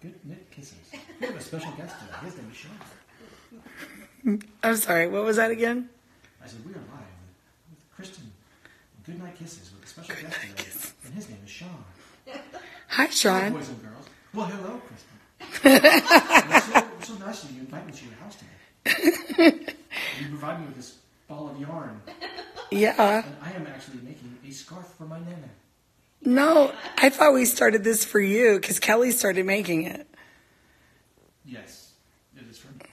Good Knit Kisses. We have a special guest today. His name is Sean. I'm sorry, what was that again? I said, we are live with, with Kristen. Good Night Kisses with a special guest today. And his name is Sean. Hi, Sean. boys and girls. Well, hello, Kristen. it's, so, it's so nice that you invite me to your house today. you provide me with this ball of yarn. Yeah. And I am actually making a scarf for my nana. No, I thought we started this for you because Kelly started making it. Yes, it is for me.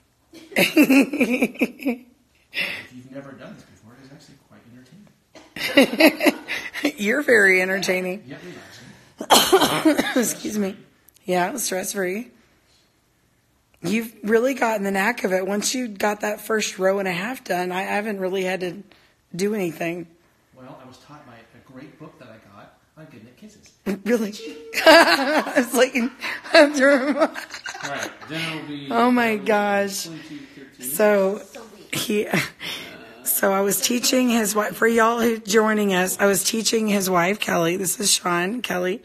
if you've never done this before, it is actually quite entertaining. You're very entertaining. Excuse me. Yeah, stress free. You've really gotten the knack of it. Once you got that first row and a half done, I haven't really had to do anything. Well, I was taught by a great book that I got on Good Night Kisses. Really? it's like after. All right, dinner will be. Oh my gosh. So he, so I was teaching his wife, for y'all who joining us, I was teaching his wife, Kelly. This is Sean, Kelly.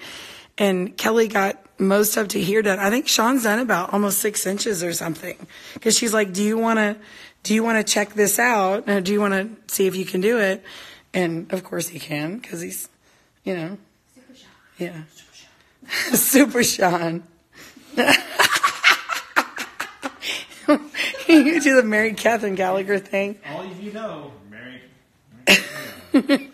And Kelly got most up to here done. I think Sean's done about almost six inches or something. Cause she's like, do you want to, do you want to check this out? Do you want to see if you can do it? And of course he can, cause he's, you know, Super Sean. yeah. Super Sean. you do the Mary Catherine Gallagher thing. All of you know, Mary. Mary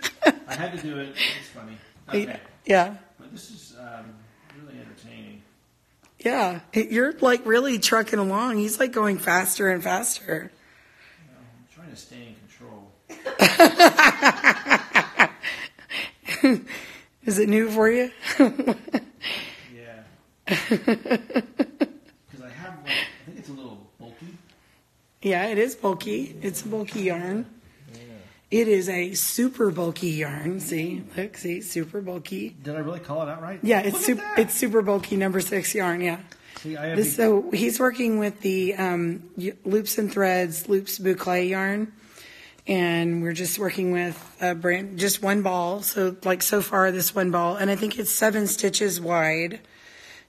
I had to do it. It's funny. Okay, Yeah. but this is um, really entertaining. Yeah. You're like really trucking along. He's like going faster and faster. You know, I'm trying to stay in control. Is it new for you? Yeah. Because I have, like, I think it's a little bulky. yeah, it is bulky. It's a bulky yarn. It is a super bulky yarn. See, look, see, super bulky. Did I really call it out right? Yeah, it's super. It's super bulky number six yarn. Yeah. See, I have This, so he's working with the um, y- loops and threads, loops boucle yarn, and we're just working with a brand, just one ball. So like so far, this one ball, and I think it's seven stitches wide,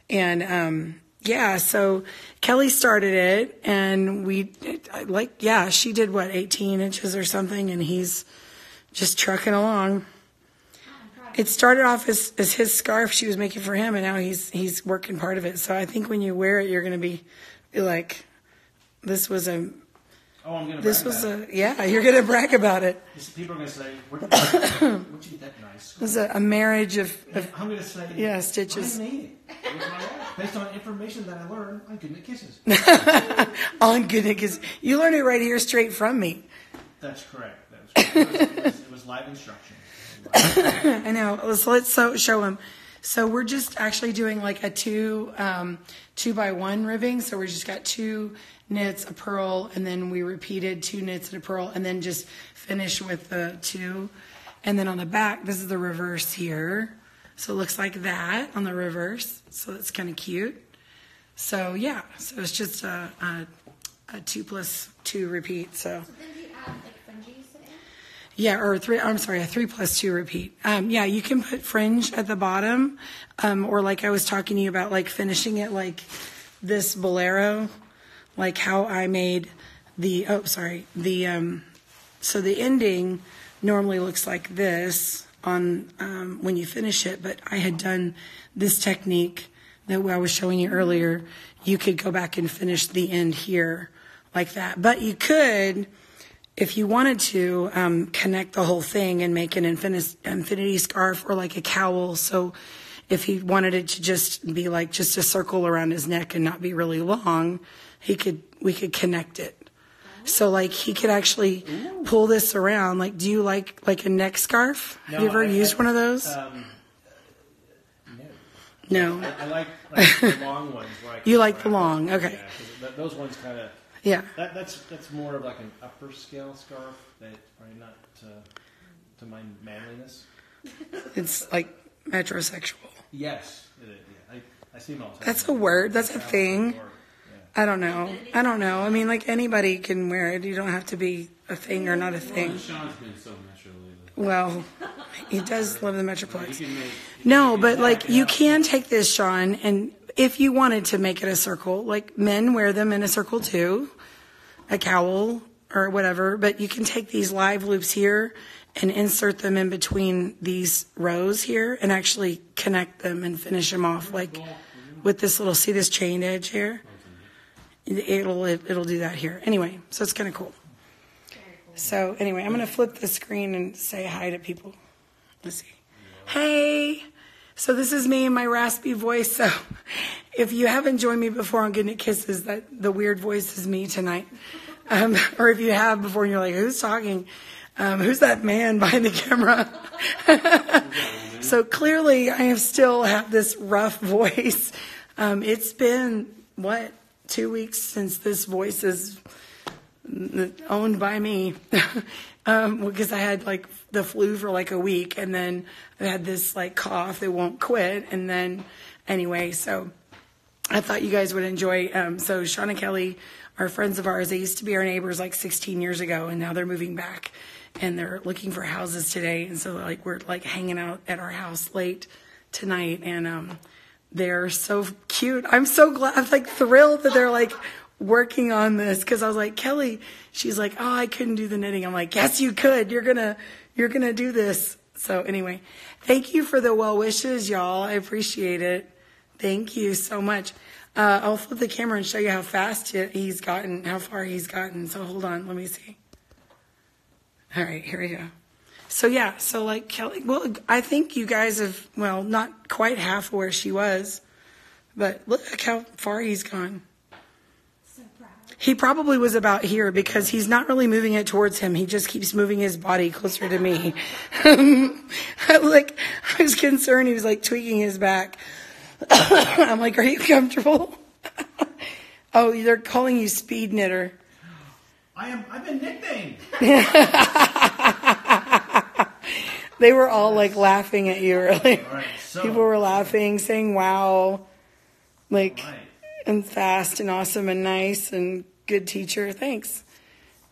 and um, yeah. So Kelly started it, and we like yeah, she did what eighteen inches or something, and he's just trucking along. It started off as, as his scarf she was making for him, and now he's he's working part of it. So I think when you wear it, you're going to be, be like, this was a oh, I'm going to this was a yeah. You're going to brag about it. People are going to say, you, where'd you that nice? It was a, a marriage of, of I'm to say, Yeah, stitches. I made it. It was my life, based on information that I learned on Good Night Kisses. on goodness. 'cause You learned it right here, straight from me. That's correct. That was, correct. It, was, it, was, it was live instruction. I know. Let's let's so, show him. So we're just actually doing like a two um, two by one ribbing. So we just got two knits, a purl, and then we repeated two knits and a purl, and then just finish with the two. And then on the back, this is the reverse here. So it looks like that on the reverse. So that's kind of cute. So yeah, so it's just a, a, a two plus two repeat. So. So then do you add like fringes in? Yeah, or three. I'm sorry, a three plus two repeat. Um, yeah, you can put fringe at the bottom, um, or like I was talking to you about, like finishing it like this bolero, like how I made the. Oh, sorry, the. Um, so the ending normally looks like this on um, when you finish it, but I had done this technique that I was showing you earlier. You could go back and finish the end here like that, but you could if you wanted to um, connect the whole thing and make an infinity, infinity scarf or like a cowl, so if he wanted it to just be like just a circle around his neck and not be really long, he could we could connect it. So like he could actually pull this around. Like, do you like like a neck scarf? Have you ever I- used I- one of those? Um, no. no. I, I like, like the long ones. Can You like the long, okay. Yeah, th- those ones kind of. Yeah. That, that's that's more of like an upper scale scarf. That's probably not to, to my manliness. It's like metrosexual. Yes, it is. Yeah. I, I see them all the time. That's a word. That's a thing. I don't know. I don't know. I mean, like anybody can wear it. You don't have to be a thing or not a thing. Sean's been so metro lately. Well, he does live in the Metroplex. No, but like you can take this, Sean, and if you wanted to make it a circle, like men wear them in a circle too, a cowl or whatever, but you can take these live loops here and insert them in between these rows here and actually connect them and finish them off like with this little, see this chain edge here? It'll, it'll do that here. Anyway, so it's kind of cool. So anyway, I'm going to flip the screen and say hi to people. Let's see. Hey. So this is me and my raspy voice. So if you haven't joined me before on Good Knit Kisses, that the weird voice is me tonight. Um, or if you have before and you're like, who's talking? Um, who's that man behind the camera? so clearly I have still have this rough voice. Um, it's been, what, two weeks since this voice is owned by me um, because I had like the flu for like a week and then I had this like cough that won't quit and then anyway so I thought you guys would enjoy um, so and Kelly are friends of ours they used to be our neighbors like 16 years ago and now they're moving back and they're looking for houses today and so like we're like hanging out at our house late tonight and um they're so cute. I'm so glad. I'm like thrilled that they're like working on this because I was like, Kelly, she's like, oh, I couldn't do the knitting. I'm like, yes, you could. You're gonna, you're gonna do this. So anyway, thank you for the well wishes, y'all. I appreciate it. Thank you so much. Uh, I'll flip the camera and show you how fast he's gotten, how far he's gotten. So hold on, let me see. All right, here we go. So yeah, so like Kelly, well, I think you guys have, well, not quite half where she was, but look how far he's gone. He probably was about here because he's not really moving it towards him. He just keeps moving his body closer to me. like, I was concerned he was like tweaking his back. I'm like, are you comfortable? oh, they're calling you speed knitter. I am. I've been nicknamed. They were all like laughing at you earlier. Right. So. People were laughing, saying wow, like. And fast and awesome and nice and good teacher. Thanks.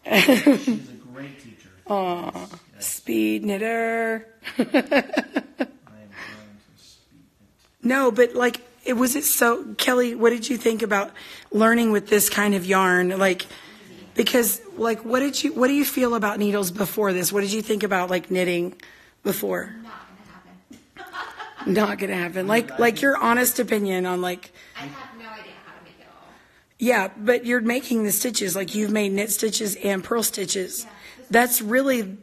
She's a great teacher. Aw. Yes, yes. Speed knitter. I am going to speak. No, but like, it was it so, Kelly, what did you think about learning with this kind of yarn? Like, because like, what did you, what do you feel about needles before this? What did you think about like knitting before? Not gonna happen. Not gonna happen. Like, like your honest opinion on like, I have no idea how to make it all. Yeah, but you're making the stitches like you've made knit stitches and purl stitches. Yeah, That's really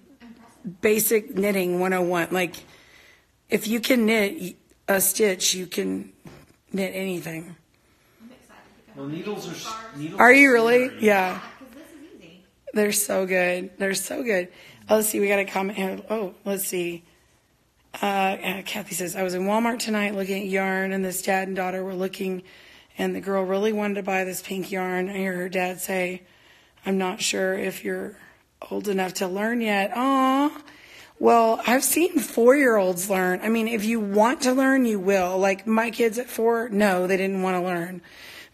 basic knitting 101. Like if you can knit a stitch, you can knit anything. I'm excited. Well, needles are. Needles Are you really? scary. Yeah. Yeah, this is easy. They're so good. They're so good. Oh, let's see. We got a comment here. Oh, let's see. Uh, uh, Kathy says, I was in Walmart tonight looking at yarn, and this dad and daughter were looking, and the girl really wanted to buy this pink yarn. I hear her dad say, I'm not sure if you're old enough to learn yet. Aw. Well, I've seen four year olds learn. I mean, if you want to learn, you will. Like my kids at four, no, they didn't want to learn.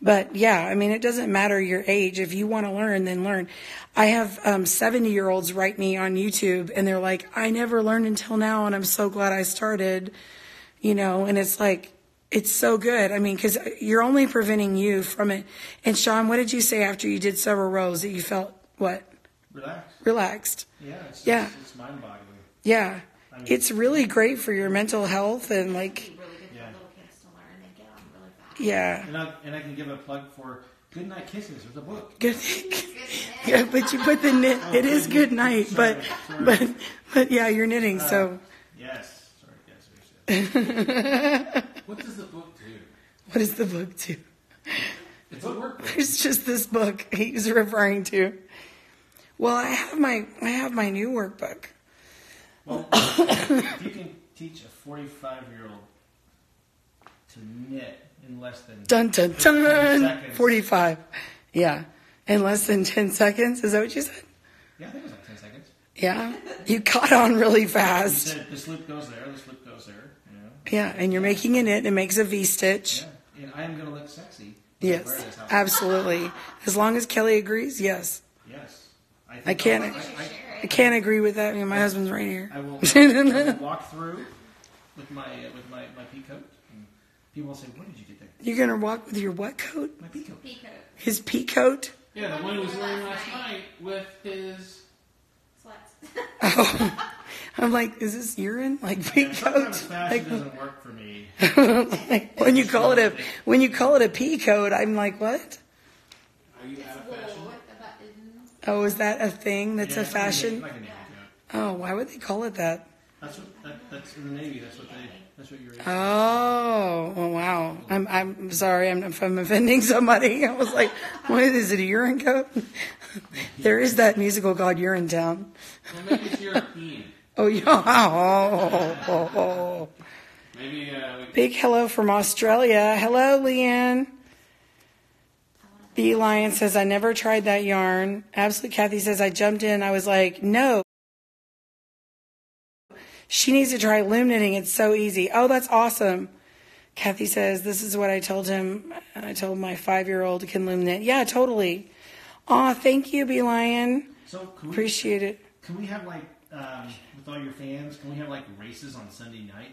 But yeah, I mean, it doesn't matter your age. If you want to learn, then learn. I have um, 70 year olds write me on YouTube and they're like, I never learned until now and I'm so glad I started, you know, and it's like, it's so good. I mean, because you're only preventing you from it. And Sean, what did you say after you did several rows that you felt what? Relax. Relaxed. Yeah. It's, Yeah. It's, it's mind-boggling. Yeah. It's really great for your mental health and like, It'd be really good Yeah. for little kids to learn. They get on really fast. yeah. And I, and I can give a plug for Good Night Kisses with a book. Good. yeah, but you put the knit. It is good night, but but but yeah, you're knitting. So uh, Yes. Sorry, guys. Yes. What does the book do? what does the book do? It's a workbook. It's just this book he's referring to. Well, I have my I have my new workbook. Well, if you can teach a 45-year-old to knit in less than Dun dun 15 dun. seconds. Forty five. Yeah, in less than ten seconds. Is that what you said? Yeah, I think it was like 10 seconds. Yeah, you caught on really You fast. said this loop goes there, this loop goes there. You know? Yeah, and you're making a knit. It makes a V stitch. Yeah. And I am going to look sexy. when I wear Yes, absolutely. As long as Kelly agrees, yes. Yes. I, think I can't- I'll- I, I, I can't agree with that. I mean, my husband's right here. I will, I will walk through with my uh, with my, my pea coat. And People will say, "Where did you get that?" You're gonna walk with your what coat? My pea coat. Peacoat. His pea coat? Yeah, the one he was wearing last night with his. Sweats. I'm like, is this urine? Like pee Yeah, coat? sometimes Like, doesn't work for me. like, when you call it a when you call it a pea coat, I'm like, what? Are you out of fashion? with the buttons. Oh, is that a thing that's Yeah, a fashion? Like a navy coat. Oh, why would they call it that? That's what. That, that's in the navy. That's what they. That's what you're. Oh, well, wow. I'm I'm sorry. I'm if I'm offending somebody. I was like, what is it? A urine coat? there is that musical called Urinetown. Well, maybe it's European. Oh yeah. Oh, oh, oh. Maybe uh, Big hello from Australia. Hello, Leanne. Bee Lion says, I never tried that yarn. Absolute Kathy says, I jumped in. I was like, no. She needs to try loom knitting. It's so easy. Oh, that's awesome. Kathy says, this is what I told him. I told my five year old can loom knit. Yeah, totally. Aw, thank you, Bee Lion. So can we, Appreciate it. can we have like um, all your fans? Can we have like races on Sunday night?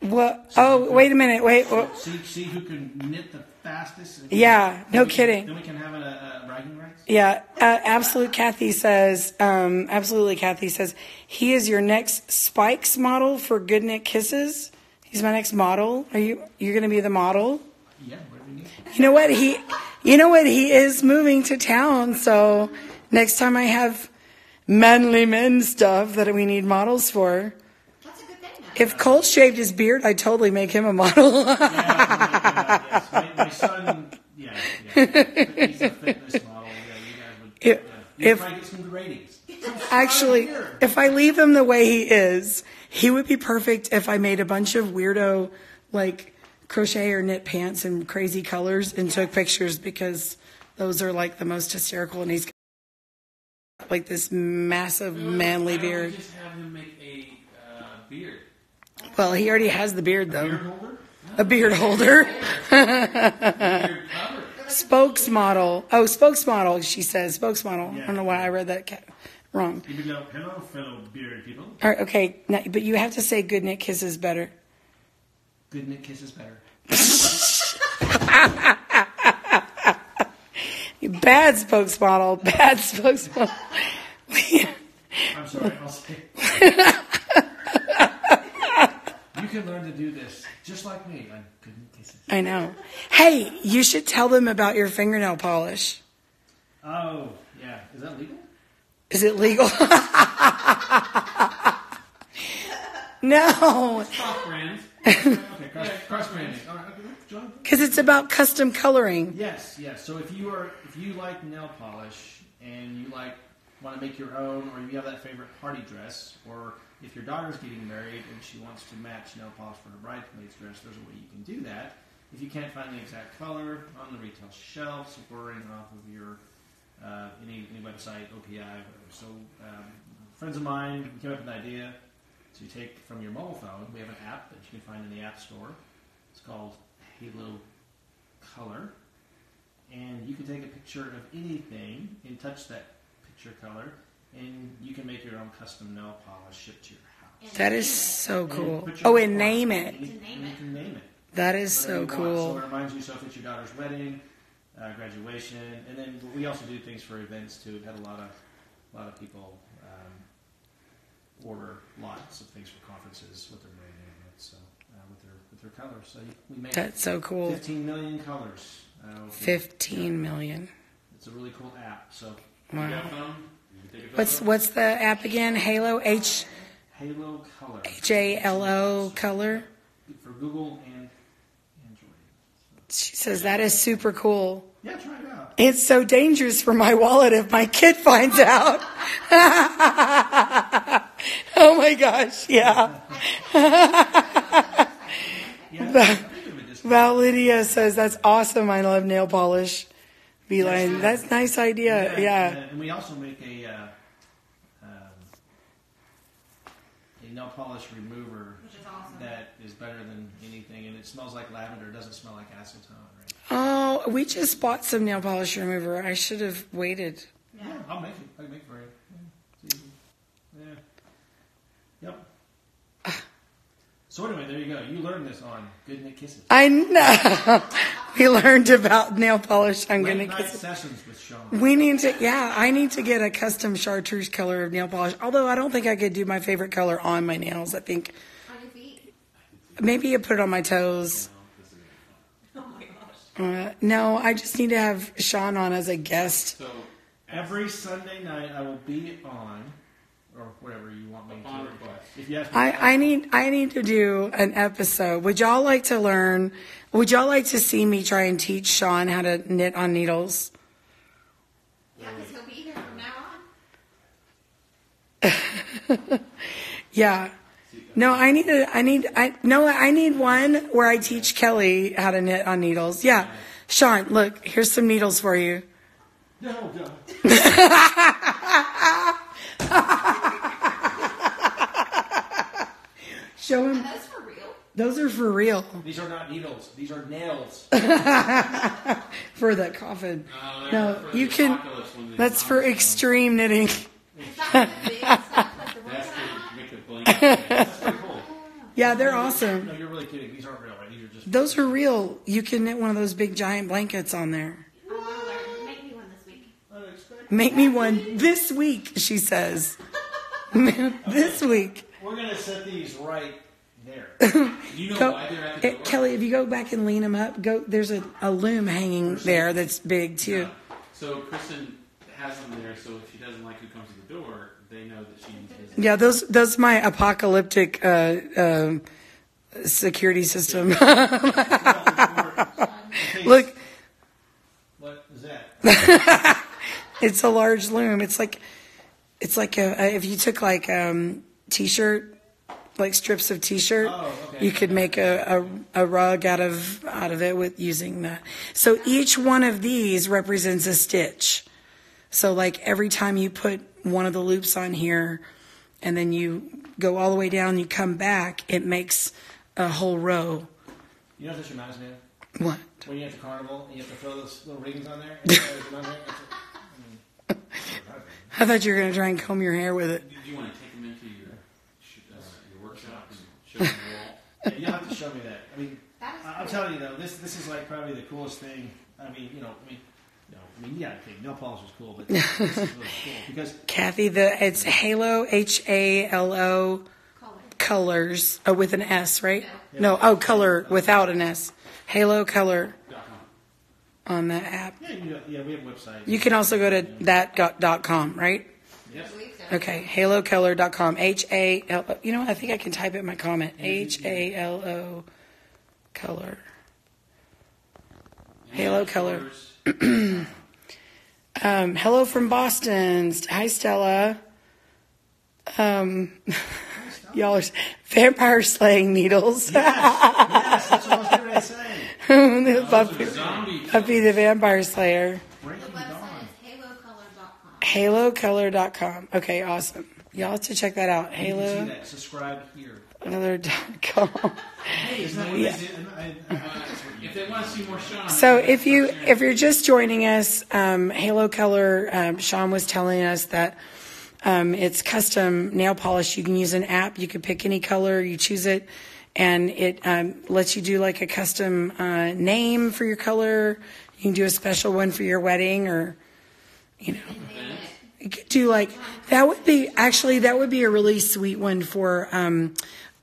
What? Oh, wait a minute. Wait. wha- See see who can knit the fastest. Yeah, no we can- kidding. Then we can have a, a bragging rights. Yeah, uh, absolute Kathy says, um, absolutely Kathy says, he is your next Spikes model for Good Knit Kisses. He's my next model. Are you, you're going to be the model? Yeah, whatever you need. You know what? He, you know what? He is moving to town. So next time I have manly men stuff that we need models for. That's a good thing now. If Cole shaved his beard, I'd totally make him a model. Yeah, yeah, yes. my, my son. Yeah, yeah. He's a fitness model. Yeah, you guys would. If- yeah. If- probably get some good ratings. Actually, if I leave him the way he is, he would be perfect if I made a bunch of weirdo, like, crochet or knit pants in crazy colors and took pictures because those are like the most hysterical and he's got like this massive manly don't we beard. just have him make a uh, beard. Well, he already has the beard though. A beard holder. Beard cover. Spokesmodel. Oh, spokesmodel, she says. Spokesmodel. I don't know why I read that wrong. You would go, hello, fellow beard people. All right, okay, now, but you have to say good kisses better. Good kisses better. Bad spokesmodel. Bad spokesmodel. I'm sorry, I'll say. you can learn to do this just like me. I'm good knit kisses. I know. Hey, you should tell them about your fingernail polish. Oh, yeah. Is that legal? Is it legal? no, Cross brand. Okay, cross, cross branding. All right, okay, John. because it's about custom coloring. Yes, yes. So if you are, if you like nail polish and you like want to make your own, or you have that favorite party dress, or if your daughter's getting married and she wants to match nail polish for her bridesmaid's dress, there's a way you can do that. If you can't find the exact color on the retail shelves, ordering off of your uh, any any website, OPI, whatever. So um, friends of mine came up with an idea to take from your mobile phone. We have an app that you can find in the App Store. It's called Halo Color, and you can take a picture of anything and touch that picture color, and you can make your own custom nail polish shipped to your house. And That name is it. so cool. put your Oh, and name it. it. And you, To name you it. can name it. That is so cool. So it reminds you, so if it's your daughter's wedding, uh, graduation, and then we also do things for events too. We've had a lot of, a lot of people order lots of things for conferences with their brand name on it, so uh, with their with their colors. So we make That's so cool. 15 million colors. Uh, with- 15 million. It's a really cool app. So You got a phone? You can take a What's photo? what's the app again? Halo H Halo Color. H A L O color. for Google and Android. She says that is super cool. Yeah, try it out. It's so dangerous for my wallet if my kid finds out. oh my gosh, yeah. Yeah, Val- I think of it this way. Val Lydia says that's awesome. I love nail polish. Beeline, that's a nice idea. Yeah. And we also make a uh, um, a nail polish remover Which is awesome. that is better than anything, and it smells like lavender. It doesn't smell like acetone, right? Oh, we just bought some nail polish remover. I should have waited. Yeah. Yeah, I'll make it. I can make it for you. Yeah, it's easy. Yeah. Yep. So anyway, there you go. You learned this on Good Knit Kisses. I know. we learned about nail polish. I'm Late gonna night kiss sessions with Sean. We need to, yeah, I need to get a custom chartreuse color of nail polish. Although I don't think I could do my favorite color on my nails. I think On your feet. maybe you put it on my toes. Oh my gosh. Uh, no, I just need to have Sean on as a guest. So Every Sunday night, I will be on, or whatever you want me Upon to. request. If you ask me, I, I need I need to do an episode. Would y'all like to learn? Would y'all like to see me try and teach Sean how to knit on needles? Yeah, because he'll be here from now on. Yeah. No, I need a, I need I no I need one where I teach Kelly how to knit on needles. Yeah. Sean, look, here's some needles for you. no, no. Show him. And that's for real. Those are for real. These are not needles. These are nails. For the coffin. uh, No, for you can- apocalypse when the That's for extreme knitting. Is that the big stuff like the That's to make the blanket. That's pretty cool. Yeah, they're awesome. No, you're really kidding. These aren't real, right? These are just. Those are real. You can knit one of those big giant blankets on there. I Make me one this week, she says. this week. We're gonna set these right there. You know Go, why they're at the eh, door? Kelly, if you go back and lean them up, go. There's a, a loom hanging there that's big too. So Kristen has them there, so if she doesn't like who comes to the door, they know that she needs Yeah, those those my apocalyptic uh, um security system. Look, What is that? It's a large loom. It's like it's like a, if you took like um t-shirt, like strips of t-shirt, Oh, okay. you could make a, a a rug out of out of it with using that. So each one of these represents a stitch. So like every time you put one of the loops on here, and then you go all the way down, you come back, it makes a whole row. You know what this reminds me of? What? When you're at the carnival and you have to throw those little rings on there. And you throw those on there, that's what- I mean, I thought you were gonna try and comb your hair with it. Do you want to take them into your uh, your workshop and show them the wall? yeah, you'll have to show me that. I mean, That is I- I'm cool. telling you though, this this is like probably the coolest thing. I mean, you know, I mean, no, I mean, yeah, okay, nail polish is cool, but this is really cool because Kathy, the it's Halo H A L O colors oh, with an S, right? No. No, oh, color without an S. Halo color Dot com. On the app. yeah, you yeah, we have a website. You can also go to that dot- dot com, right? Yes. believe so. Okay, halocolor.com. H A L O. You know what? I think I can type it in my comment. H A L O color. Halo color. Colors. Um, hello from Boston. Hi, Stella. Um, y'all are vampire slaying needles. yes, that's what I was getting ready to say. Buffy, Zombie. Buffy the Vampire Slayer. The Breaking website dawn. is halocolor.com. HaloColor.com. Okay, awesome. Y'all have to check that out. You can see Halo that. Subscribe here. color.com. Hey, isn't Yeah. they did? I- I- that's what you- If they want to see more Sean. So if you if you're just joining us, um, Halo Color, um, Sean was telling us that um, it's custom nail polish. You can use an app. You can pick any color. You choose it, and it um, lets you do like a custom uh, name for your color. You can do a special one for your wedding, or you know, you could do like that. Would be actually that would be a really sweet one for um,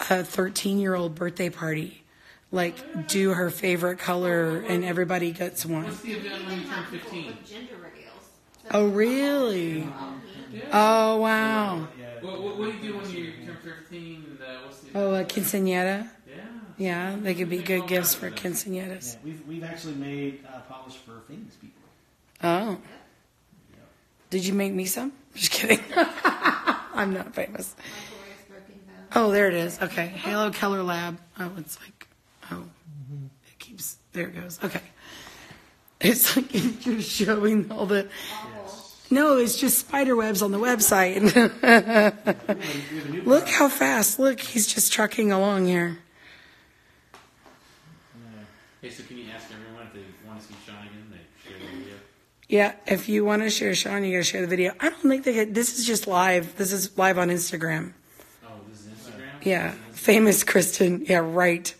a 13 year old birthday party. Like do her favorite color, and everybody gets one. What's the event when you turn 15? Gender reveals. So Oh, really? Oh, wow. What, what, what do you do when you turn 15? Uh, what's the Oh, a quinceanera? Yeah. Yeah, they could be good gifts for quinceaneras. Yeah, we've, we've actually made uh, polish for famous people. Oh. Did you make me some? Just kidding. I'm not famous. My glorious broken bow. Oh, there it is. Okay. Halo Color Lab. Oh, it's like, oh, it keeps, there it goes. Okay. It's like you're showing all the, Awful. No, it's just spider webs on the website. We have a new Look how fast. Look, he's just trucking along here. Hey, so can you ask everyone if they want to see Sean again? They share the video. Yeah, if you want to share Sean, you got to share the video. I don't think they get, this is just live. This is live on Instagram. Oh, this is Instagram? Yeah, famous Kristen. Yeah, right.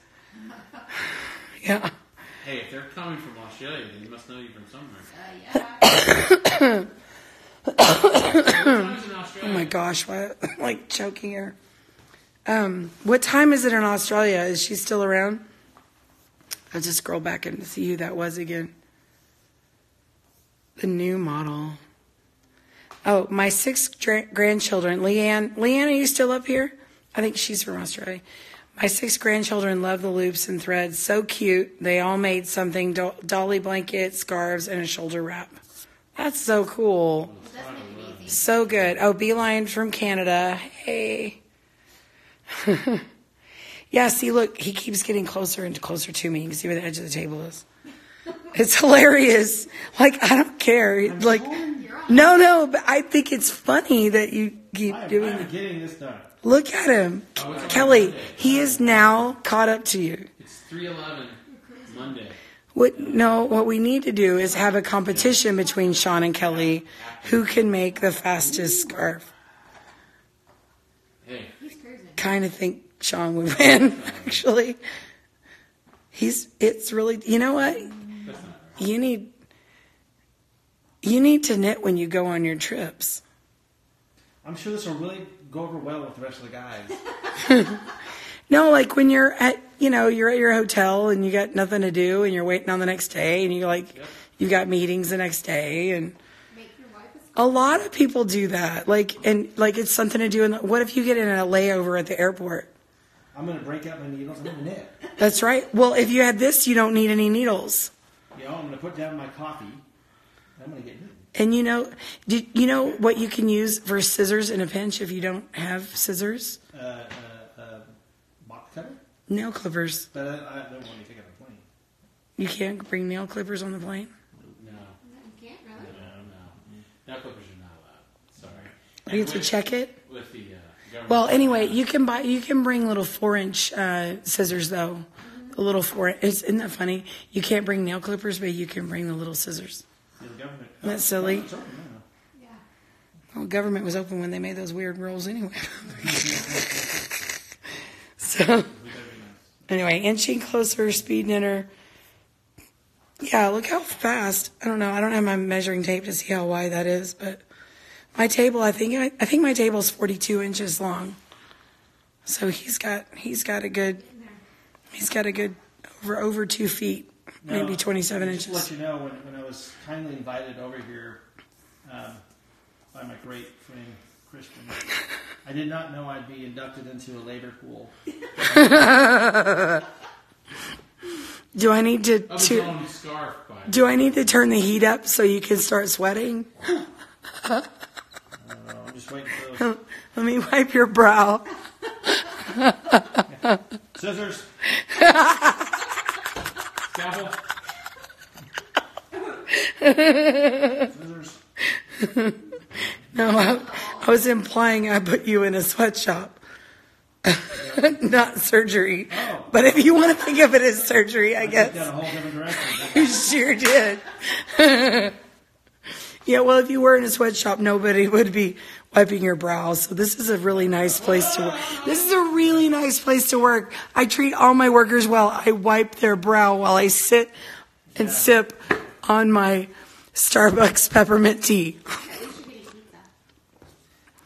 Yeah. Hey, if they're coming from Australia, then you must know you from somewhere. Uh, yeah. What time is in Oh my gosh, what? I'm like choking here. Um, what time is it in Australia? Is she still around? I'll just scroll back and see who that was again. The new model. Oh, my six grandchildren. Leanne, Leanne, are you still up here? I think she's from Australia. My six grandchildren love the loops and threads. So cute. They all made something do- dolly blankets, scarves, and a shoulder wrap. That's so cool. It does make it easy. So good. Oh, Beeline from Canada. Hey. yeah, see, look, he keeps getting closer and closer to me. You can see where the edge of the table is. It's hilarious. Like, I don't care. Like, no, no, but I think it's funny that you keep am, doing it. getting this done. Look at him. Oh, Kelly, he is now caught up to you. It's 311 Monday. What, no, what we need to do is have a competition between Sean and Kelly who can make the fastest scarf. Hey, kind of think Sean would win, actually. He's, it's really, you know what? that's not right. You need, you need to knit when you go on your trips. I'm sure this will really go over well with the rest of the guys. No, like when you're at, you know, you're at your hotel and you got nothing to do and you're waiting on the next day and you're like, you got meetings the next day and Make your wife a a lot of people do that. Like, and like it's something to do in the, what if you get in a layover at the airport? I'm going to break out my needles. I'm going to knit. That's right. Well, if you had this, you don't need any needles. Yeah, I'm going to put down my coffee. I'm going to get knitting. And you know, do you know what you can use for scissors in a pinch if you don't have scissors? Uh, uh, box cutter? Nail clippers. But I, I don't want to take it on the plane. You can't bring nail clippers on the plane. No, You can't really. no, no. Nail clippers are not allowed. Sorry. You have to check it. With the uh, government. Well, anyway, you can buy. You can bring little four-inch uh, scissors though. The little four. It's, isn't that funny? You can't bring nail clippers, but you can bring the little scissors. The government. that silly. Open. Yeah. Well, government was open when they made those weird rules anyway. so, anyway, inching closer, speed knitter. Yeah, look how fast. I don't know. I don't have my measuring tape to see how wide that is, but my table, I think, I, I think my table's 42 inches long. So he's got, he's got a good, he's got a good over, over two feet, maybe 27 just inches. let you know, when, when I was kindly invited over here um, by my great friend Kristen, I did not know I'd be inducted into a labor pool. Do I need to, to scarf, do I need to turn the heat up so you can start sweating? Uh, just waiting those Let me wipe your brow. scissors. Scalpel. Scissors. No, I, I was implying I put you in a sweatshop, not surgery. Oh. But if you want to think of it as surgery, I Took guess that a whole different direction. you sure did. yeah, well, if you were in a sweatshop, nobody would be wiping your brow. So this is a really nice place to work. This is a really nice place to work. I treat all my workers well. I wipe their brow while I sit and sip on my Starbucks peppermint tea. At least you're getting pizza.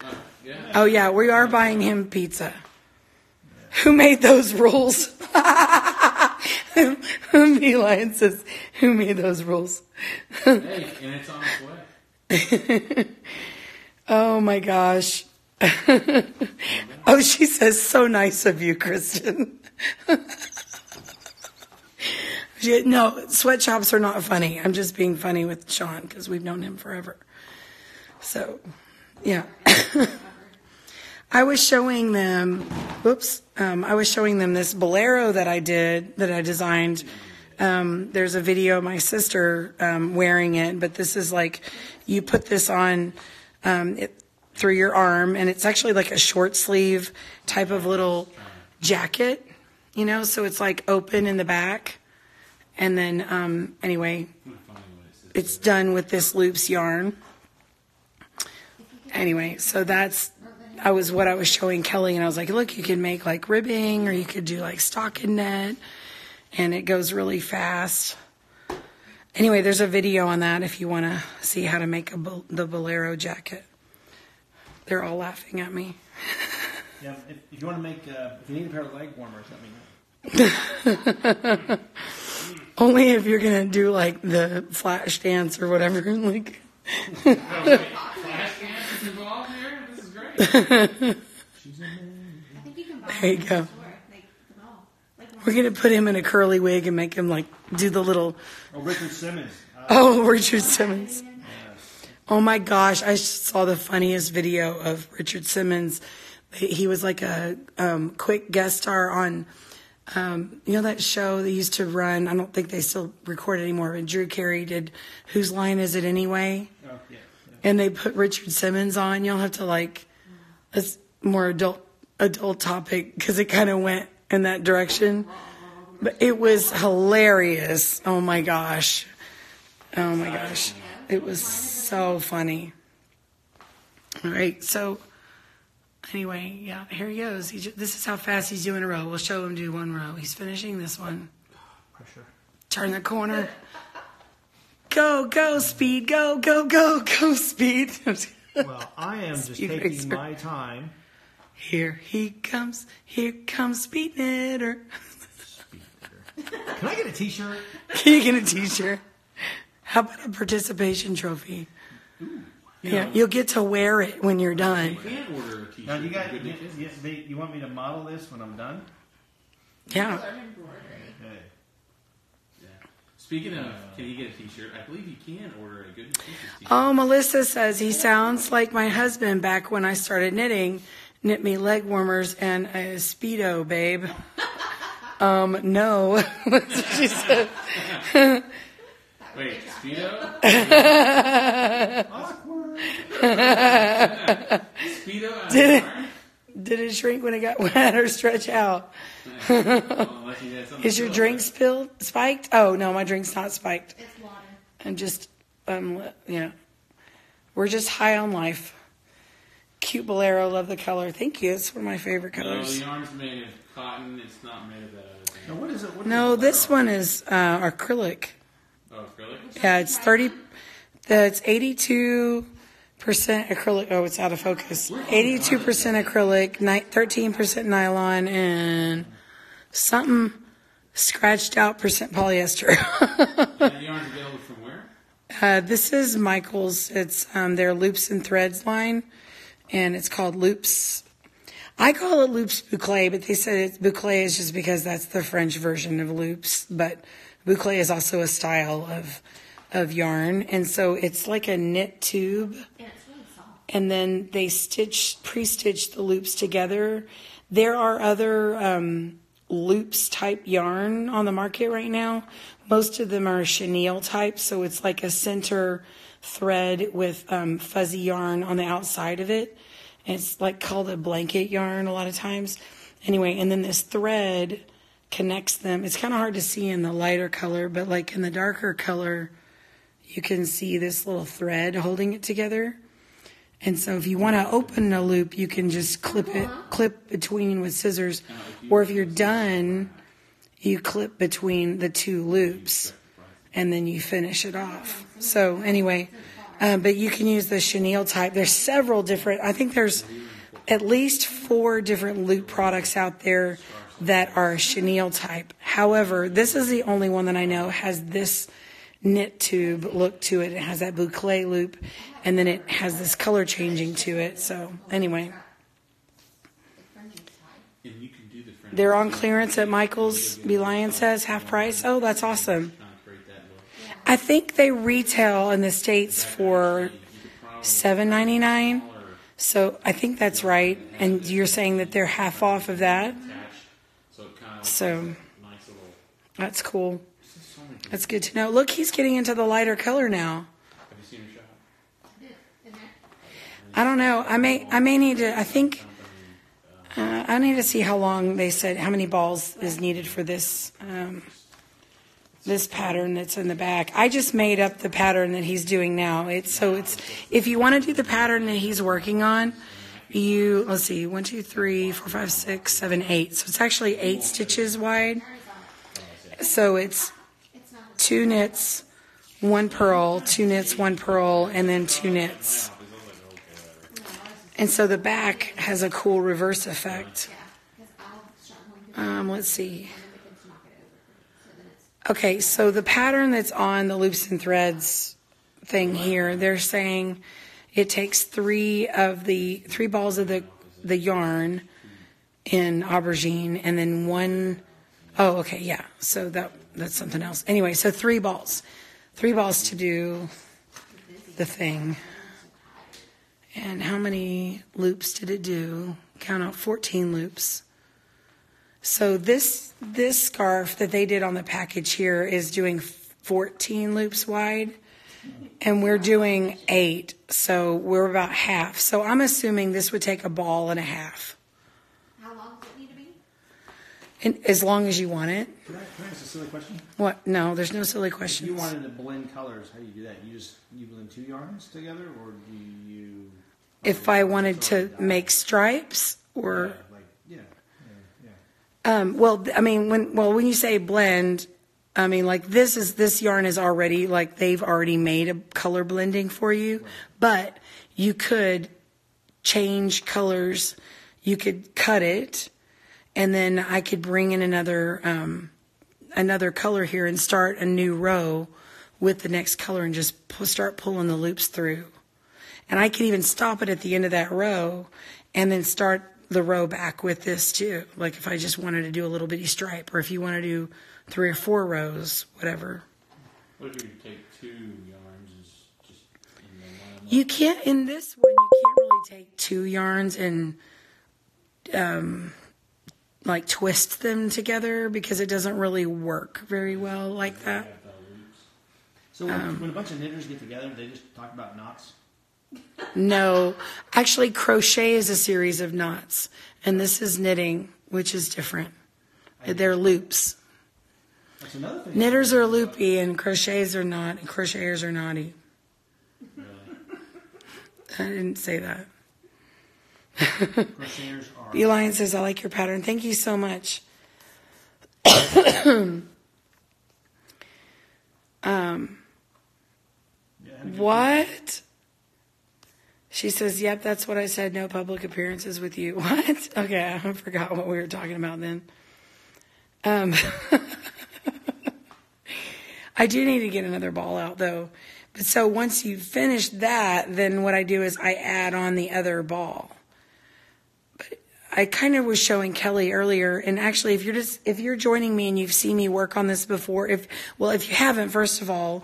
Oh, yeah. Oh yeah, we are buying him pizza. Who made those rules? Beeline says, "Who made those rules?" Hey, and it's on its way. Oh my gosh. oh, she says, "So nice of you, Kristen." She- no, sweatshops are not funny. I'm just being funny with Sean because we've known him forever. So, yeah. I was showing them, whoops, um, I was showing them this bolero that I did, that I designed. Um, there's a video of my sister um, wearing it, but this is like, you put this on um, it, through your arm, and it's actually like a short sleeve type of little jacket, you know, so it's like open in the back. And then, um, anyway, it's done with this loops yarn. Anyway, so that's I was what I was showing Kelly, and I was like, look, you can make like ribbing, or you could do like stockinette, and it goes really fast. Anyway, there's a video on that if you want to see how to make a the bolero jacket. They're all laughing at me. Yeah, if, if you want to make, uh, if you need a pair of leg warmers, let me know. Only if you're gonna do like the flash dance or whatever. Like, Flash dance is involved There you go. at the store, Like, them all. Like, we're gonna put him in a curly wig and make him like do the little. Oh, Richard Simmons. Uh, Oh, Richard Simmons. Oh my gosh, I saw the funniest video of Richard Simmons. He was like a um, quick guest star on, um, you know, that show they used to run. I don't think they still record anymore, but Drew Carey did Whose Line Is It Anyway? oh, yeah. And they put Richard Simmons on. You'll have to like, it's more adult, adult topic because it kind of went in that direction. But it was hilarious. Oh my gosh. Oh my gosh. It was so funny. All right. So, anyway, yeah, here he goes. He this is how fast he's doing a row. We'll show him do one row. He's finishing this one. Pressure. Turn the corner. Go, go, speed. Go, go, go, go, speed. Well, I am just taking racer. my time. Here he comes. Here comes Speed Knitter. Can I get a T-shirt? Can you get a t-shirt? How about a participation trophy? Yeah, you'll get to wear it when you're done. You can order a t-shirt. Now, you got. from You, you, they, you want me to model this when I'm done? Yeah. Okay. Speaking of, can you get a t-shirt? I believe you can order a t-shirt. Oh, Melissa says he sounds like my husband back when I started knitting. Knit me leg warmers and a speedo, babe. Um, no. That's what she said. Wait, Speedo? Awkward. Speedo Did it-? Did it shrink when it got wet or stretch out? Well, unless you had something Is your drink spilled spiked? Oh no, my drink's not spiked. It's water. I'm just um yeah. We're just high on life. Cute bolero, love the color. Thank you. It's one of my favorite No, colors. the yarn's made of cotton. It's not made of that other. Now, what is it? What is No, it? this one is uh, acrylic. Oh, acrylic? Yeah, it's thirty. That's eighty-two percent acrylic. Oh, it's out of focus. Eighty-two percent acrylic, thirteen percent nylon, and something scratched out percent polyester. Yarn's available from where? uh, this is Michael's. It's um, their loops and threads line, and it's called Loops. I call it Loops Boucle, but they said it's Boucle is just because that's the French version of loops. But Boucle is also a style of of yarn, and so it's like a knit tube And it's really soft. and then they stitch pre-stitch the loops together. There are other um, loops type yarn on the market right now. Most of them are chenille type, so it's like a center thread with um, fuzzy yarn on the outside of it. And it's like called a blanket yarn a lot of times. Anyway, and then this thread connects them. It's kind of hard to see in the lighter color, but like in the darker color, you can see this little thread holding it together. And so if you want to open a loop, you can just clip it, clip between with scissors. Or if you're done, you clip between the two loops and then you finish it off. So anyway, uh, but you can use the chenille type. There's several different, I think there's at least four different loop products out there that are chenille type. However, this is the only one that I know has this knit tube look to it. It has that boucle loop, and then it has this color changing to it. So anyway, And you can do the French. they're on clearance at Michael's. Lion says half price. Oh, that's awesome. Kind of create that look. I think they retail in the states for You could probably seven ninety nine. So I think that's right. And you're saying that they're half off of that. so it kind of So nice little. that's cool. That's good to know. Look, he's getting into the lighter color now. Have you seen her shop? There. I don't know. I may I may need to. I think uh, I need to see how long they said how many balls is needed for this um, this pattern that's in the back. I just made up the pattern that he's doing now. It's so it's if you want to do the pattern that he's working on, you let's see, one, two, three, four, five, six, seven, eight. So it's actually eight stitches wide. So it's. Two knits, one purl, two knits, one purl, and then two knits. And so the back has a cool reverse effect. Um, let's see. Okay, so the pattern that's on the loops and threads thing here, they're saying it takes three of the three balls of the the yarn in aubergine and then one oh okay, yeah. So that that's something else. Anyway, so three balls. Three balls to do the thing. And how many loops did it do? Count out 14 loops. So this this scarf that they did on the package here is doing 14 loops wide, and we're doing eight, so we're about half. So I'm assuming this would take a ball and a half, how long does it need to be? And as long as you want it. Can I, can I ask a silly question? What? No, there's no silly If you wanted to blend colors, how do you do that? You just you blend two yarns together, or do you? If I wanted to make stripes or Yeah, like yeah, yeah, yeah. Um, well, I mean, when well when you say blend, I mean like this is this yarn is already like they've already made a color blending for you, but you could change colors. You could cut it, and then I could bring in another um, another color here and start a new row with the next color and just start pulling the loops through. And I could even stop it at the end of that row and then start the row back with this too. Like if I just wanted to do a little bitty stripe or if you want to do three or four rows, whatever. What if you take two yarns and just and then line? You can't, in this one, you can't really take two yarns and um, like twist them together because it doesn't really work very well like that. Have the loops. So when, Um, when a bunch of knitters get together, they just talk about knots. No, actually, crochet is a series of knots, and this is knitting, which is different. They're loops. That's another thing. Knitters are loopy, and crochets are not. And crocheters are naughty. Really? I didn't say that. The Alliance says, I like your pattern. Thank you so much. And What? She says, Yep, that's what I said. No public appearances with you. What? Okay, I forgot what we were talking about then. Um, I do need to get another ball out though. But so once you finish that, then what I do is I add on the other ball. I kind of was showing Kelly earlier, and actually, if you're just if you're joining me and you've seen me work on this before, if well, if you haven't, first of all,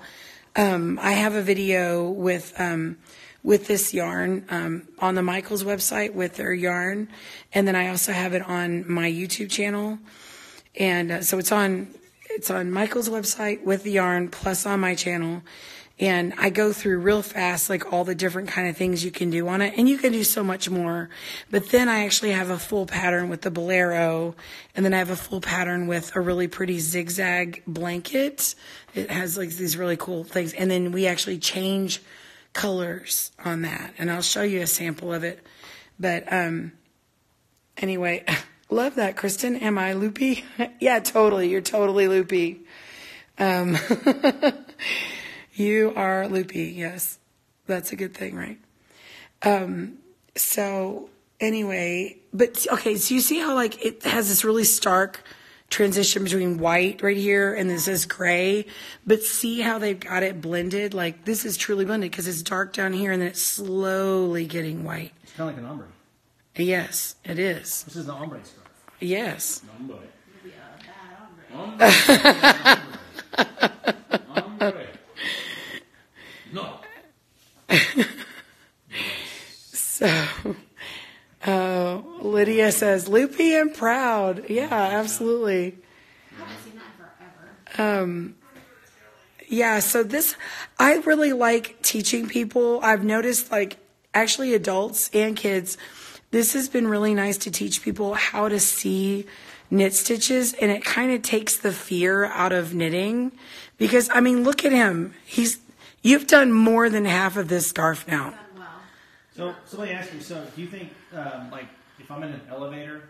um, I have a video with um, with this yarn um, on the Michaels website with their yarn, and then I also have it on my YouTube channel, and uh, so it's on it's on Michaels website with the yarn plus on my channel. And I go through real fast, like all the different kind of things you can do on it. And you can do so much more. But then I actually have a full pattern with the bolero. And then I have a full pattern with a really pretty zigzag blanket. It has like these really cool things. And then we actually change colors on that. And I'll show you a sample of it. But, um, anyway, love that, Kristen. Am I loopy? yeah, totally. You're totally loopy. Um, you are loopy. Yes, that's a good thing, right? Um, so anyway, but okay, so you see how like it has this really stark transition between white right here and this is gray, but see how they've got it blended? Like this is truly blended because it's dark down here and then it's slowly getting white. It's kind of like an ombre. Yes, it is. This is the ombre scarf. Yes. Hombre. It'll be a ombre. Hombre. Hombre. No. So, uh, Lydia says, loopy and proud. Yeah, absolutely. I haven't seen that in forever. Yeah, so this, I really like teaching people. I've noticed, like, actually, adults and kids, this has been really nice to teach people how to see knit stitches, and it kind of takes the fear out of knitting. Because, I mean, look at him. He's, you've done more than half of this scarf now. So somebody asked me, so do you think, um, like, if I'm in an elevator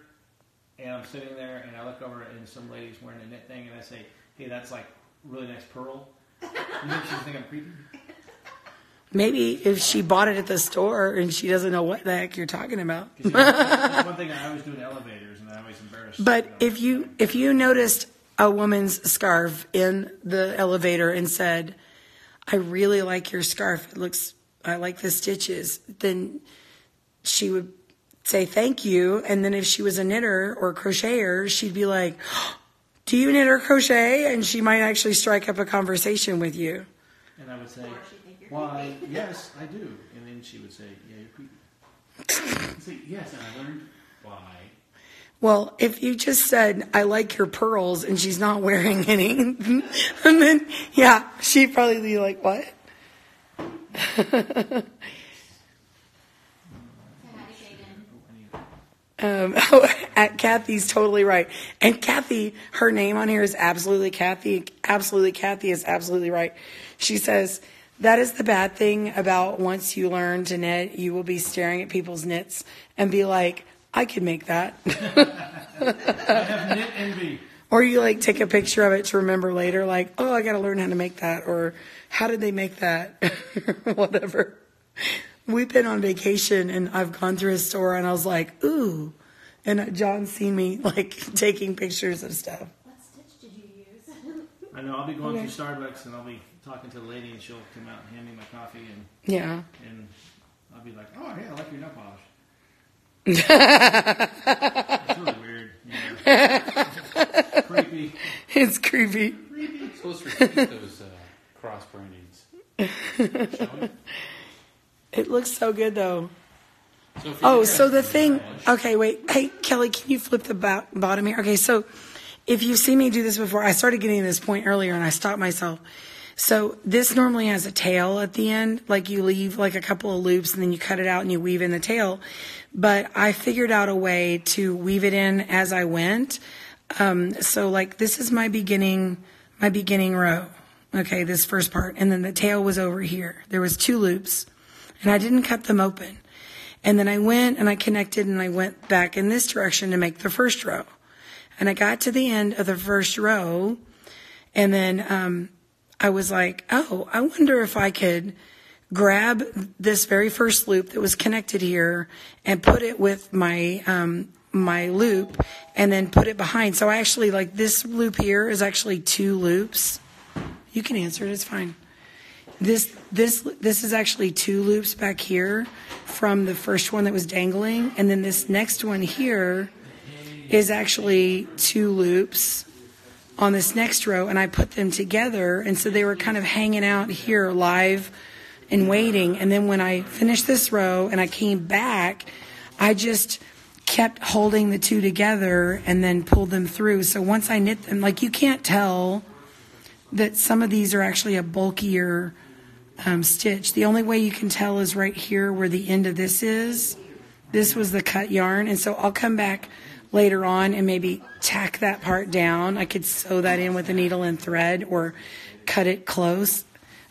and I'm sitting there and I look over and some lady's wearing a knit thing and I say, hey, that's like really nice pearl, you think she's think I'm creepy? Maybe if she bought it at the store and she doesn't know what the heck you're talking about. you know, that's one thing I always do in elevators and I'm always embarrassed. But you know. if you if you noticed a woman's scarf in the elevator and said, "I really like your scarf. It looks I like the stitches," then she would say thank you. And then if she was a knitter or crocheter, she'd be like, "Do you knit or crochet?" And she might actually strike up a conversation with you. And I would say, Or she think you're why, yes, I do. And then she would say, yeah, you're creepy. I say, yes, and I learned why. Well, if you just said, I like your pearls, and she's not wearing any, and then, yeah, she'd probably be like, what? Say hi to Jaden. Oh, I need Um, oh, at Kathy's totally right. And Kathy, her name on here is absolutely Kathy. Absolutely Kathy is absolutely right. She says, that is the bad thing about once you learn to knit, you will be staring at people's knits and be like, I could make that. I have knit envy. Or you like take a picture of it to remember later, like, oh, I got to learn how to make that, or how did they make that, whatever. We've been on vacation and I've gone through a store and I was like, ooh, and John's seen me like taking pictures of stuff. What stitch did you use? I know, I'll be going Okay. through Starbucks and I'll be talking to the lady and she'll come out and hand me my coffee and, Yeah. and I'll be like, oh, hey, I like your nail polish. it's really weird. Yeah. Creepy. It's creepy. It's supposed to repeat those uh, cross brandings. It looks so good though. So Oh, so the thing. in Okay, wait. Hey, Kelly, can you flip the bo- bottom here? Okay, so if you've seen me do this before, I started getting this point earlier and I stopped myself. So this normally has a tail at the end, like you leave like a couple of loops and then you cut it out and you weave in the tail. But I figured out a way to weave it in as I went. Um, so like this is my beginning, my beginning row. Okay, this first part, and then the tail was over here. There was two loops, and I didn't cut them open. And then I went and I connected and I went back in this direction to make the first row. And I got to the end of the first row, and then um, I was like, oh, I wonder if I could grab this very first loop that was connected here and put it with my um, my loop and then put it behind. So I actually like this loop here is actually two loops. You can answer it, it's fine. This this this is actually two loops back here from the first one that was dangling, and then this next one here is actually two loops on this next row, and I put them together, and so they were kind of hanging out here live and waiting. And then when I finished this row and I came back, I just kept holding the two together and then pulled them through. So once I knit them, like you can't tell that some of these are actually a bulkier um, stitch. The only way you can tell is right here where the end of this is. This was the cut yarn, and so I'll come back later on and maybe tack that part down. I could sew that in with a needle and thread or cut it close.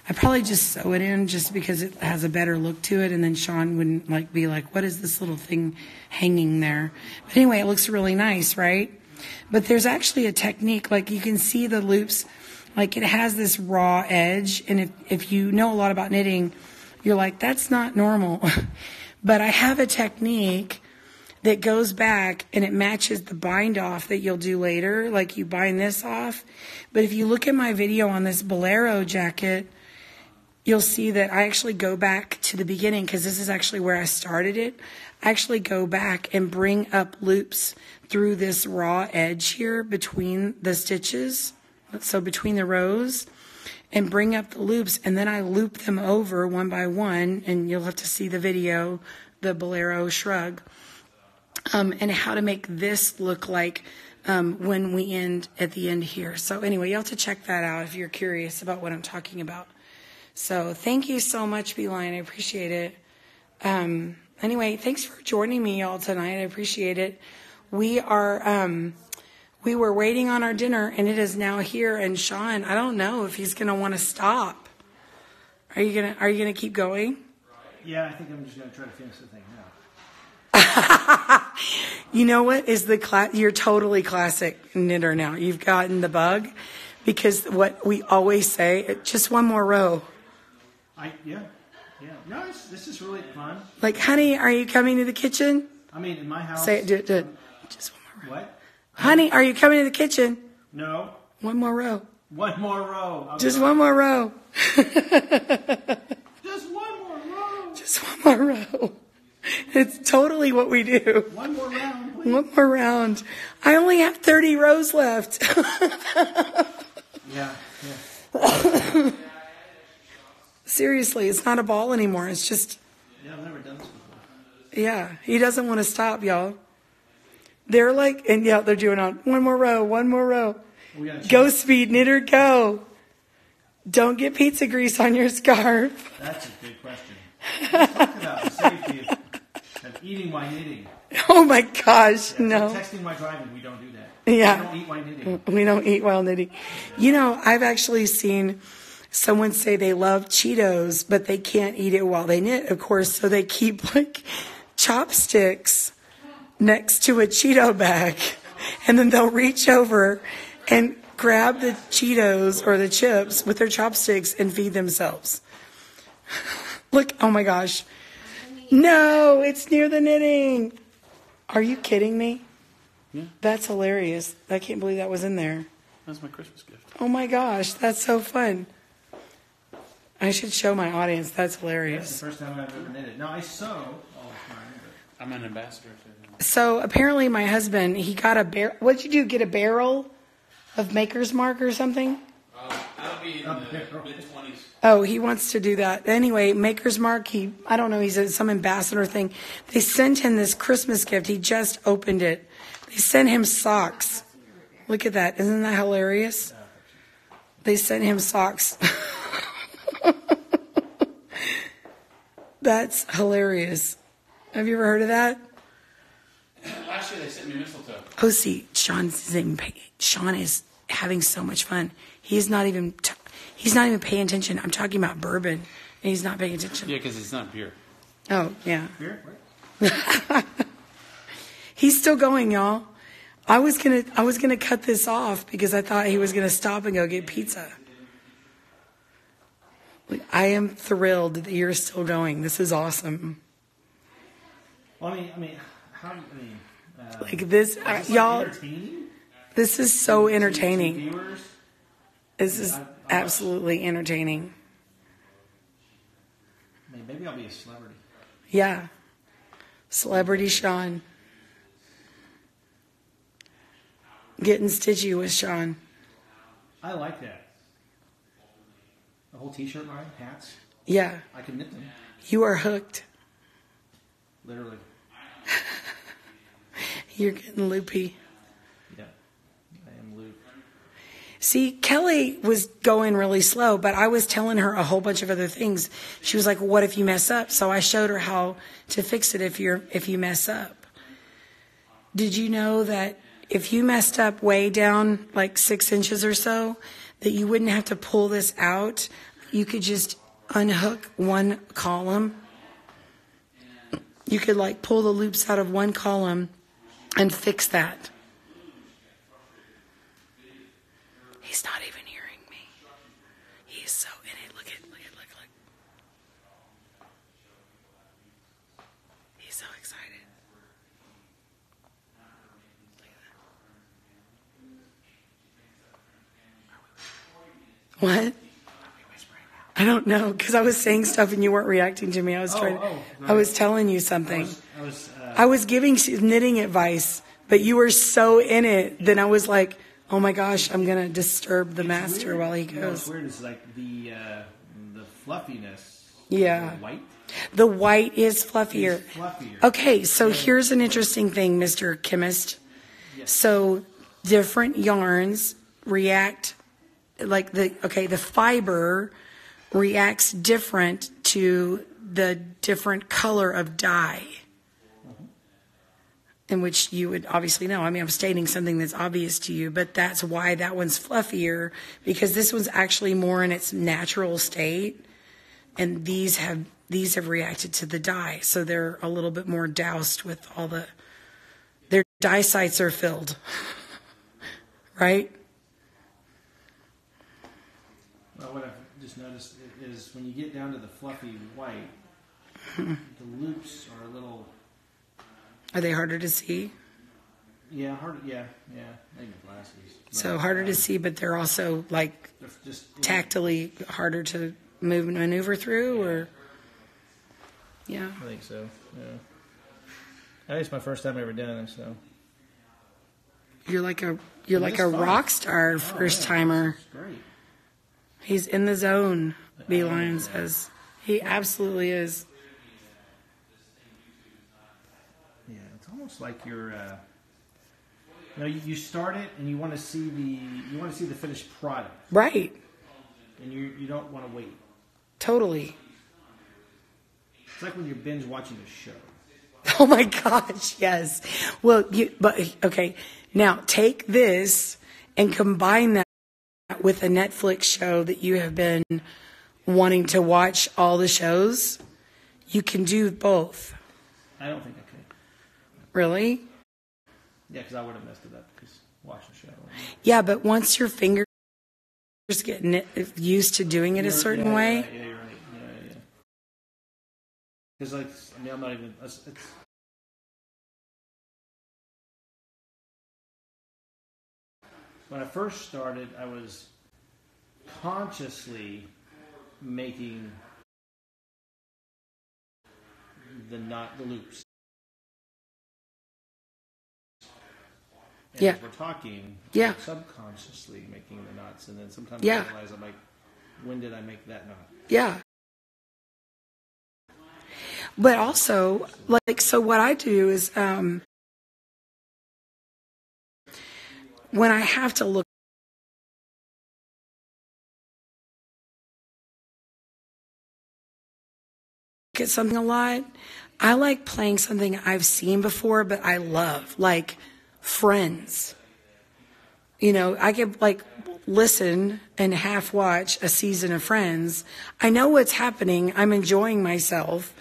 I probably just sew it in just because it has a better look to it, and then Sean wouldn't like be like, "What is this little thing hanging there?" But anyway, it looks really nice, right? But there's actually a technique, like you can see the loops, like it has this raw edge, and if if you know a lot about knitting, you're like, "That's not normal." but I have a technique that goes back and it matches the bind off that you'll do later. Like you bind this off. But if you look at my video on this bolero jacket, you'll see that I actually go back to the beginning because this is actually where I started it. I actually go back and bring up loops through this raw edge here between the stitches. So between the rows and bring up the loops and then I loop them over one by one and you'll have to see the video, the bolero shrug um, and how to make this look like um, when we end at the end here. So anyway, you'll have to check that out if you're curious about what I'm talking about. So thank you so much, Beeline. I appreciate it. Um, anyway, thanks for joining me all tonight. I appreciate it. We are um, we were waiting on our dinner, and it is now here. And Sean, I don't know if he's going to want to stop. Are you gonna Are you gonna keep going? Yeah, I think I'm just going to try to finish the thing now. You know what is the cla- you're totally classic knitter now. You've gotten the bug because what we always say, just one more row. I yeah, yeah. No, it's, this is really fun. Like, honey, are you coming to the kitchen? I mean, in my house. Say it, do it, do it. Just one more row. What? Honey, are you coming to the kitchen? No. One more row. One more row. I'm Just one more row. Just one more row. Just one more row. It's totally what we do. One more round, please. One more round. I only have 30 rows left. Yeah, yeah. Seriously, it's not a ball anymore. It's just, Yeah, I've never done this before. yeah, he doesn't want to stop, y'all. They're like, and yeah, they're doing on one more row, one more row. Go speed, knitter, go. Don't get pizza grease on your scarf. That's a good question. Talk about the safety of, of eating while knitting. Oh my gosh, Yeah, no. so texting while driving, we don't do that. Yeah. We don't eat while knitting. We don't eat while knitting. You know, I've actually seen someone say they love Cheetos, but they can't eat it while they knit, of course, so they keep like chopsticks next to a Cheeto bag. And then they'll reach over and grab the Cheetos or the chips with their chopsticks and feed themselves. Look, oh my gosh. No, it's near the knitting. Are you kidding me? Yeah. That's hilarious. I can't believe that was in there. That's my Christmas gift. Oh my gosh, that's so fun. I should show my audience. That's That's the hilarious. first time I've ever knitted. Now I sew all the time, I'm an ambassador to So apparently, my husband he got a bar. What'd you do? Get a barrel of Maker's Mark or something? uh, That'll be in the mid 20s. Oh, he wants to do that. Anyway, Maker's Mark, he, I don't know, he's a, some ambassador thing. They sent him this Christmas gift. He just opened it. They sent him socks. Look at that. Isn't that hilarious? They sent him socks. That's hilarious. Have you ever heard of that? Last year they sent me mistletoe. Oh, see, Sean isn't Sean is having so much fun. He's not even t- he's not even paying attention. I'm talking about bourbon, and he's not paying attention. Yeah, because it's not beer. Oh, yeah. beer. He's still going, y'all. I was gonna I was gonna cut this off because I thought he was gonna stop and go get pizza. I am thrilled that you're still going. This is awesome. Well, I mean, I mean, how do you, I mean, uh, Like this, uh, this, y'all. entertaining? This is so entertaining. This is absolutely entertaining. Maybe I'll be a celebrity. Yeah. Celebrity Sean. Getting stitchy with Sean. I like that. The whole T-shirt line, hats. Yeah. I can knit them, You are hooked. literally. You're getting loopy. Yeah, I am Luke. See, Kelly was going really slow, but I was telling her a whole bunch of other things. She was like, "What if you mess up?" So I showed her how to fix it if you're if you mess up. Did you know that if you messed up way down like six inches or so, that you wouldn't have to pull this out? You could just unhook one column. You could like pull the loops out of one column and fix that. He's not even hearing me. He's so in it. Look at, look at, look, look. He's so excited. Look at that. What? I don't know because I was saying stuff and you weren't reacting to me. I was Oh, trying. oh, I was telling you I something. was, I was I was giving knitting advice, but you were so in it. Then I was like, oh my gosh, I'm going to disturb the master weird. while he You know, what's goes. weird is like the uh, the fluffiness. Yeah. The white The white is fluffier. fluffier. Okay, so here's an interesting thing, Mr. Chemist. Yes. So different yarns react like the okay, the fiber reacts different to the different color of dye. In which you would obviously know. I mean, I'm stating something that's obvious to you, but that's why that one's fluffier because this one's actually more in its natural state. and these have these have reacted to the dye, so they're a little bit more doused with all the their dye sites are filled, right? Well, what I've just noticed is when you get down to the fluffy white, the loops are a little, Are they harder to see? yeah, hard. Yeah, yeah. Maybe glasses. So harder to um, see, but they're also like they're Just tactily harder to move and maneuver through, or yeah. I think so. Yeah. I think it's my first time ever doing it, so. You're like a you're like a fun. rock star Oh, first yeah, timer. Great. He's in the zone. Beeline says he absolutely is. Yeah, it's almost like you're. Uh, you know, you, start it and you want to see the you want to see the finished product, Right. and you you don't want to wait. Totally. It's like when you're binge watching a show. Oh my gosh, yes. Well, you but okay. Now take this and combine that with a Netflix show that you have been wanting to watch all the shows. You can do both. I don't think I. Really? Yeah, because I would have messed it up. Because watch the show. Yeah, but once your fingers get used to doing it a certain yeah, way, Yeah, yeah, you're right. Yeah, yeah. Because like, I mean, I'm not even. It's, it's, when I first started, I was consciously making the knot, the loops. And Yeah. we're talking, Yeah. Subconsciously making the knots, and then sometimes Yeah. I realize I'm like, when did I make that knot? Yeah. But also, like, so what I do is um, when I have to look at something a lot, I like playing something I've seen before, but I love, like Friends. You know, I could like listen and half watch a season of Friends. I know what's happening. I'm enjoying myself.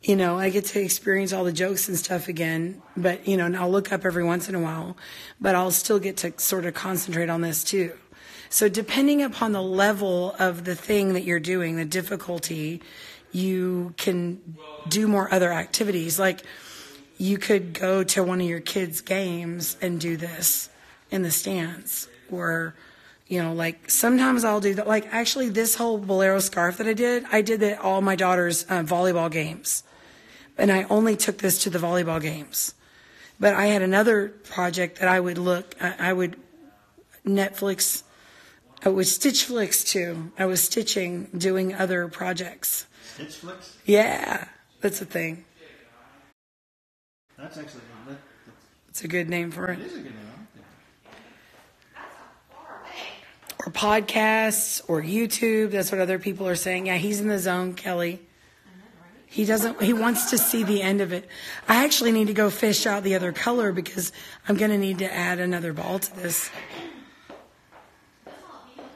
You know, I get to experience all the jokes and stuff again, but you know, and I'll look up every once in a while, but I'll still get to sort of concentrate on this too. So depending upon the level of the thing that you're doing, the difficulty, you can do more other activities. Like you could go to one of your kids' games and do this in the stands or you know like sometimes i'll do that. Like actually this whole bolero scarf that i did i did it at all my daughter's uh, volleyball games. And i only took this to the volleyball games. But i had another project that i would look i, I would netflix i would stitch flicks too i was stitching doing other projects. Stitch flicks? yeah that's a thing That's actually that, it's a good name for it. it is a good name. I like that. or podcasts or YouTube. That's what other people are saying. Yeah, he's in the zone, Kelly. He doesn't, he wants to see the end of it. I actually need to go fish out the other color because I'm going to need to add another ball to this.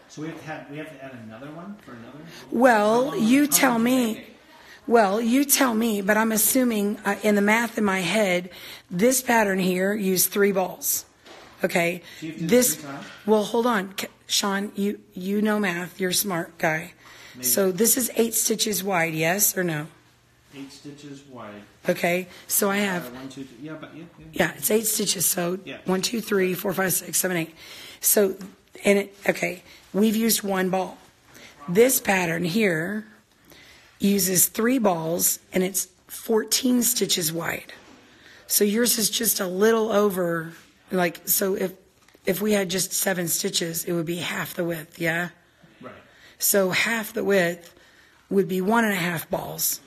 So we have to have, we have to add another one for another. Well, you tell would you me. Well, you tell me, but I'm assuming uh, in the math in my head, this pattern here used three balls. Okay. So you have to do it This, well, hold on. K- Sean, you, you know math. You're a smart guy. So this is eight stitches wide, yes or no? Eight stitches wide. Okay. So I have Uh, one, two, three. Yeah, but yeah, yeah. Yeah, it's eight stitches. So Yeah. one, two, three, four, five, six, seven, eight. So, and it, okay, we've used one ball. This pattern here uses three balls and it's 14 stitches wide. So yours is just a little over, like, so if, if we had just seven stitches, it would be half the width, yeah? Right. So half the width would be one and a half balls.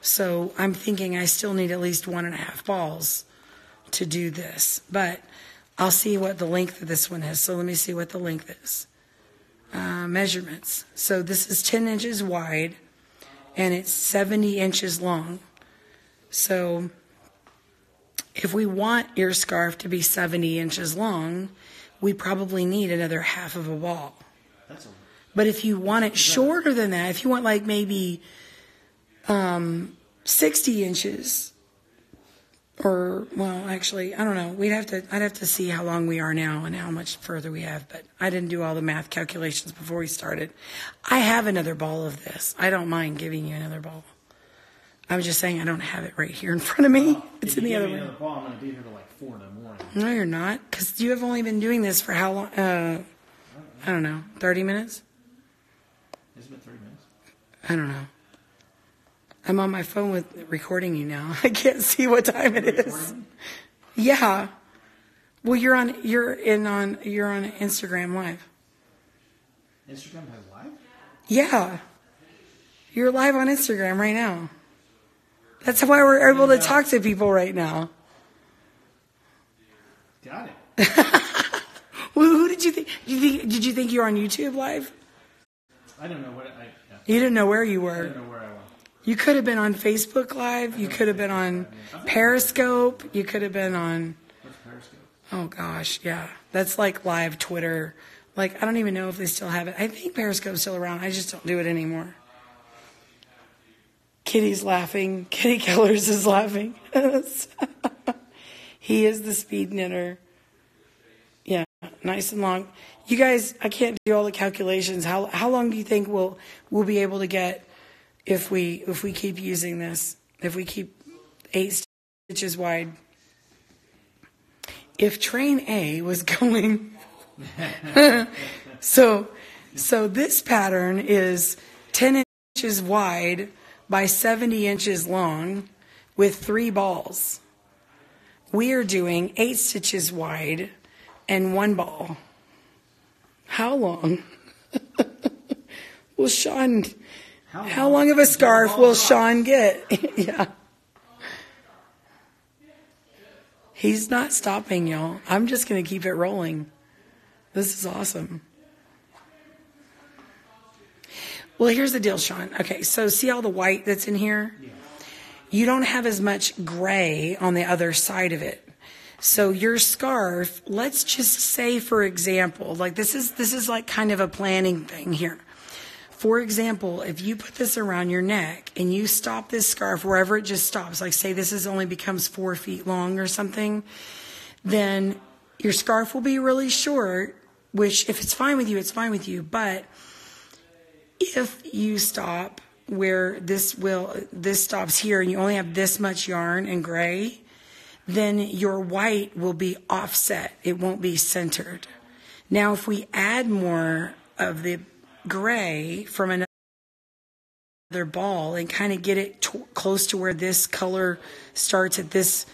So I'm thinking I still need at least one and a half balls to do this. But I'll see what the length of this one is. So let me see what the length is. Uh, measurements. So this is 10 inches wide and it's 70 inches long. So if we want your scarf to be 70 inches long, we probably need another half of a ball That's a But if you want it shorter than that, if you want like maybe um, 60 inches, or well, actually, I don't know. We'd have to. I'd have to see how long we are now and how much further we have. But I didn't do all the math calculations before we started. I have another ball of this. I don't mind giving you another ball. I'm just saying I don't have it right here in front of me. It's in the other room. ball, I'm going to be here till like four in the morning. No, you're not, because you have only been doing this for how long? Uh, I don't know, 30 minutes? It's been three minutes. I don't know. I'm on my phone with recording you now. I can't see what time it is. Yeah. Well, you're on. You're in on. You're on Instagram Live. Instagram has live. Yeah. You're live on Instagram right now. That's why we're able to talk to people right now. Got it. Who, who did you think? Did you think? Did you think you were on YouTube Live? I don't know what I. Yeah, You didn't know where you I were. don't know where I was. You could have been on Facebook Live. You could have been on Periscope. You could have been on. Oh gosh, yeah, that's like live Twitter. Like I don't even know if they still have it. I think Periscope's still around. I just don't do it anymore. Kitty's laughing. Kitty Killers is laughing. he is the speed knitter. Yeah, nice and long. You guys, I can't do all the calculations. How how long do you think we'll we'll be able to get if we if we keep using this? If we keep eight stitches wide? If train A was going so so this pattern is 10 inches wide by 70 inches long with three balls. We are doing eight stitches wide and one ball. How long? well, Sean, how long of a scarf will Sean get? yeah. He's not stopping, y'all. I'm just going to keep it rolling. This is awesome. Well, here's the deal, Sean. Okay, so see all the white that's in here? You don't have as much gray on the other side of it. So your scarf, let's just say for example, like this is this is like kind of a planning thing here. For example, if you put this around your neck and you stop this scarf wherever it just stops, like say this is only becomes four feet long or something, then your scarf will be really short, which if it's fine with you, it's fine with you. But if you stop where this will this stops here and you only have this much yarn and gray, then your white will be offset. It won't be centered. Now, if we add more of the gray from another ball and kind of get it to, close to where this color starts at this,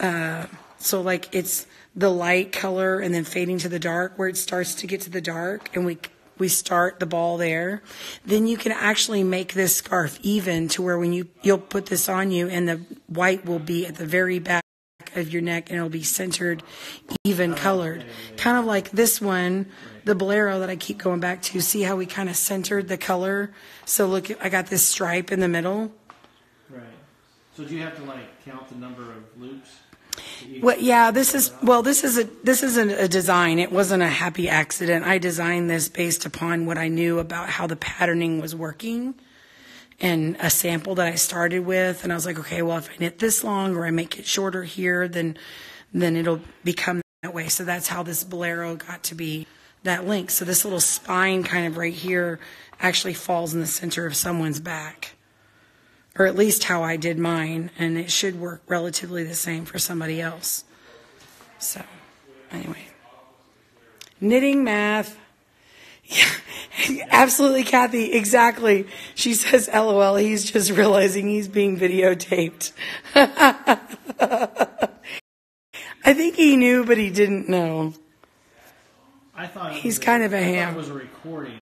uh, so like it's the light color and then fading to the dark where it starts to get to the dark and we we start the ball there. Then you can actually make this scarf even to where when you you'll put this on you and the white will be at the very back of your neck and it'll be centered even colored. Kind of like this one the bolero that i keep going back to see how we kind of centered the color so look i got this stripe in the middle Right. So do you have to like count the number of loops? Well, yeah, this is well, this is a this isn't a design. It wasn't a happy accident. I designed this based upon what I knew about how the patterning was working, and a sample that I started with. And I was like, okay, well, if I knit this long or I make it shorter here, then then it'll become that way. So that's how this bolero got to be that link. So this little spine kind of right here actually falls in the center of someone's back or at least how I did mine, and it should work relatively the same for somebody else. So, anyway, knitting math. Yeah, absolutely, Kathy. Exactly. She says, "LOL." He's just realizing he's being videotaped. I think he knew, but he didn't know. I thought He's was kind of a I ham. It was a recording.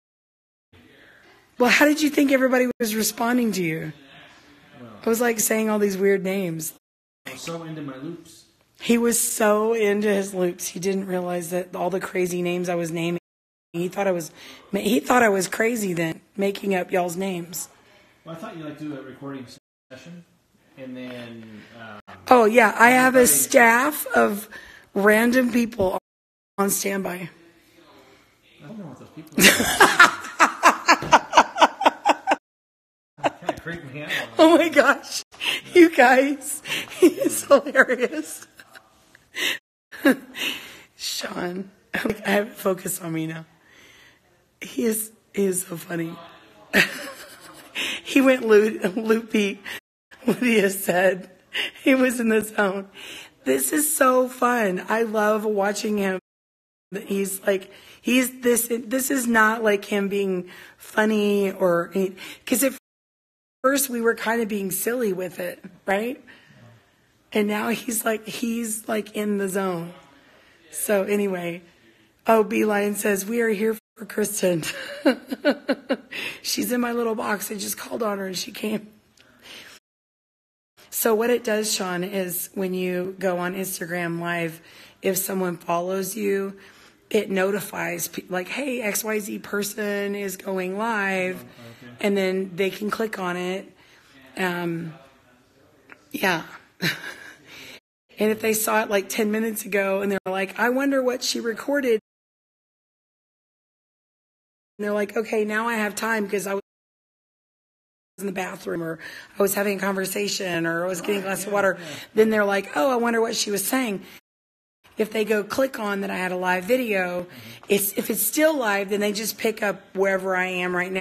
Well, how did you think everybody was responding to you? I was like saying all these weird names. So into my loops. He was so into his loops, he didn't realize that all the crazy names I was naming. He thought I was, he thought I was crazy then, making up y'all's names. Well, I thought you like do a recording session, and then um, Oh yeah, I have a staff of random people on standby. I don't know what those people kind of creeped me out. Oh my gosh. You guys, he's hilarious. Sean, like, I have focus on me now. He is, he is so funny. he went loopy what he has said. He was in the zone. This is so fun. I love watching him. He's like he's this. This is not like him being funny or because at first we were kind of being silly with it, right? And now he's like he's like in the zone. So anyway, oh Beeline says we are here for Kristen. She's in my little box. I just called on her and she came. So what it does, Sean, is when you go on Instagram Live, if someone follows you, it notifies pe- like, "Hey, XYZ person is going live," and then they can click on it. Um, yeah. and if they saw it like 10 minutes ago and they're like, I wonder what she recorded. And they're like, okay, now I have time because I was in the bathroom or I was having a conversation or I was getting a glass of water. Then they're like, oh, I wonder what she was saying. If they go click on that I had a live video, it's, if it's still live, then they just pick up wherever I am right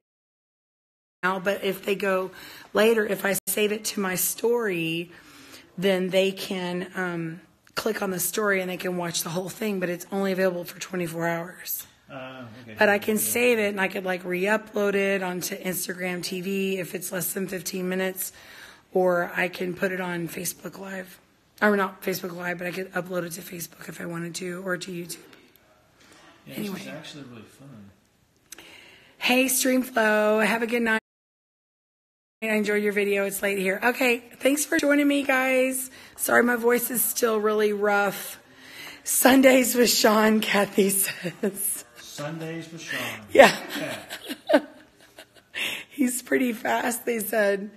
now. But if they go later, if I save it to my story, then they can um, click on the story and they can watch the whole thing, but it's only available for 24 hours. Uh, okay. But I can save it and I could like re-upload it onto Instagram TV if it's less than 15 minutes, or I can put it on Facebook Live. Or not Facebook Live, but I could upload it to Facebook if I wanted to, or to YouTube. yeah, anyway. This is actually really fun. Hey, Streamflow, have a good night. I enjoyed your video. It's late here. Okay, thanks for joining me, guys. Sorry, my voice is still really rough. Sundays with Sean, Kathy says. Sundays with Sean. Yeah. Yeah. He's pretty fast, they said.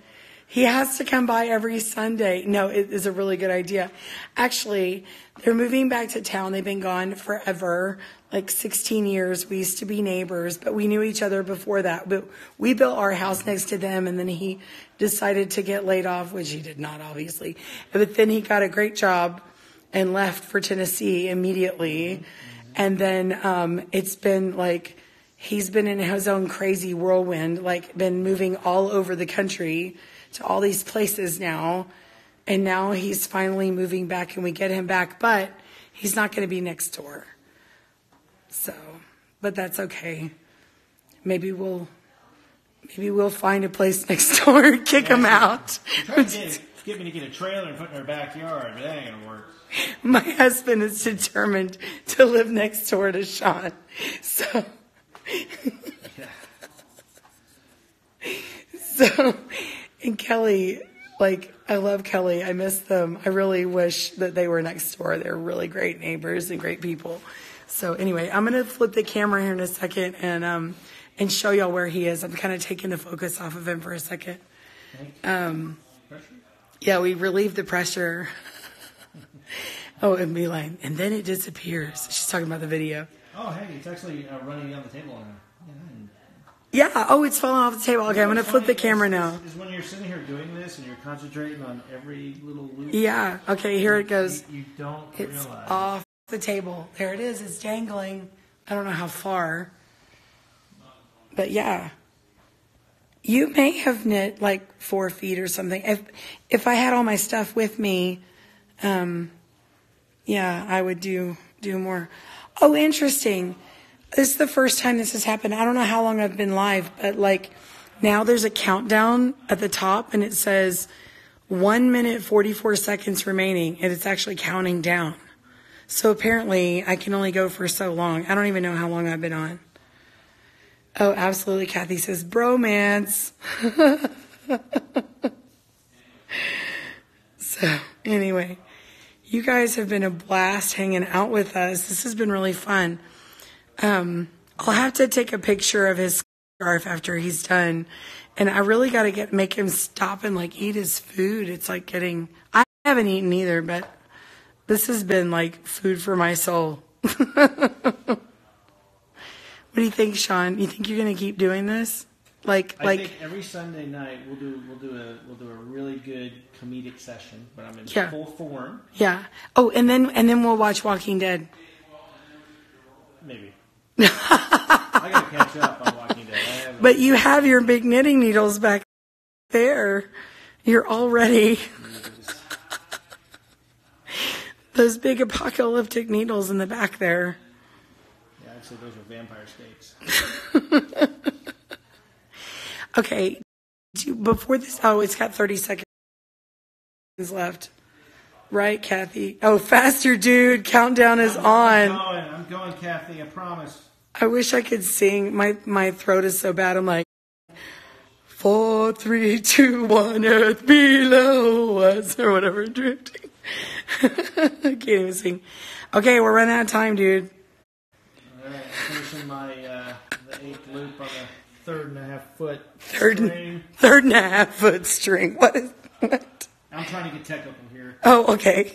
He has to come by every Sunday. No, it is a really good idea. Actually, they're moving back to town. They've been gone forever, like 16 years. We used to be neighbors, but we knew each other before that. But we built our house next to them, and then he decided to get laid off, which he did not, obviously. But then he got a great job and left for Tennessee immediately. And then um, it's been like, he's been in his own crazy whirlwind, like been moving all over the country to all these places now. And now he's finally moving back and we get him back, but he's not going to be next door. So, but that's okay. Maybe we'll, maybe we'll find a place next door and kick him out. Get, get me to get a trailer and put in our backyard, but that ain't gonna work. My husband is determined to live next door to Sean. So, so, and Kelly, like, I love Kelly. I miss them. I really wish that they were next door. They're really great neighbors and great people. So anyway, I'm gonna flip the camera here in a second and um and show y'all where he is. I'm kind of taking the focus off of him for a second. Um, yeah, we relieve the pressure. oh, and Beeline, and then it disappears. She's talking about the video. Oh, hey, it's actually uh, running down the table now. Yeah. Oh, it's falling off the table. Okay, I'm gonna flip the camera now. Is when you're sitting here doing this and you're concentrating on every little loop. Yeah. Okay, here it goes. You, you don't It's realize. off the table. There it is. It's dangling. I don't know how far. But yeah. You may have knit like four feet or something. If if I had all my stuff with me, um, yeah, I would do do more. Oh, interesting. This is the first time this has happened. I don't know how long I've been live, but like now there's a countdown at the top and it says one minute 44 seconds remaining and it's actually counting down. So apparently I can only go for so long. I don't even know how long I've been on. Oh, absolutely. Kathy says bromance. so anyway, you guys have been a blast hanging out with us. This has been really fun. Um, I'll have to take a picture of his scarf after he's done. And I really got to get, make him stop and like eat his food. It's like getting, I haven't eaten either, but this has been like food for my soul. what do you think, Sean? You think you're going to keep doing this? Like I like think every Sunday night we'll do we'll do a we'll do a really good comedic session, but I'm in Yeah. full form. yeah. Oh, and then and then we'll watch Walking Dead. Maybe. I gotta catch up on Walking Dead. But you have your big knitting needles back there. You're all ready. Those big apocalyptic needles in the back there. yeah, I'd those are vampire stakes. Okay. Before this, oh, it's got 30 seconds left. Right, Kathy? Oh, faster, dude. Countdown is I'm on. going. I'm going, Kathy. I promise. I wish I could sing. My my throat is so bad. I'm like, four, three, two, one, earth below us, or whatever, drifting. I can't even sing. Okay, we're running out of time, dude. All right, finishing my uh, the eighth loop on the third and a half foot Third string. Third and a half foot string. What is what? I'm trying to get technical here. Oh, okay.